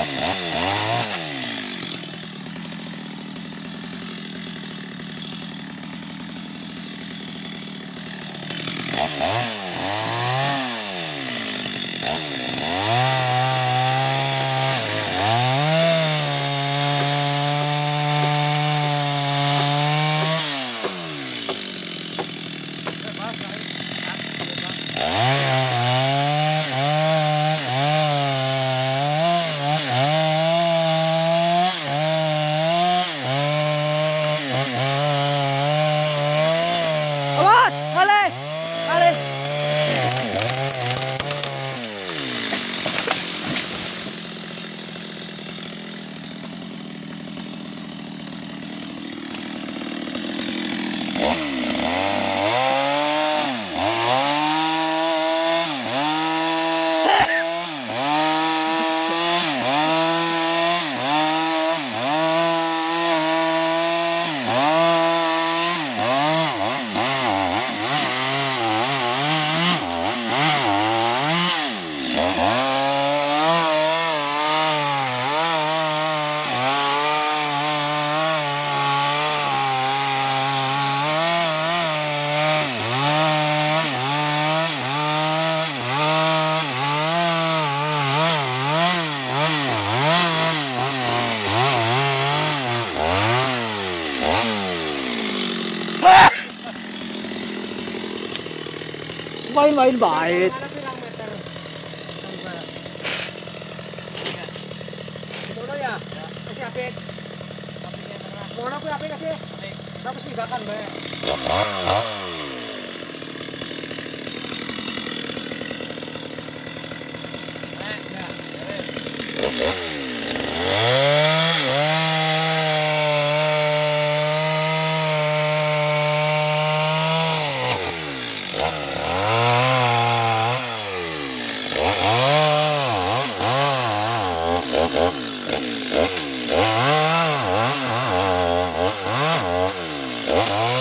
Yeah. 好嘞好嘞。Main-main bait. Ano aku meter? kasih? ba? Ito na ya. Yeah. Ah!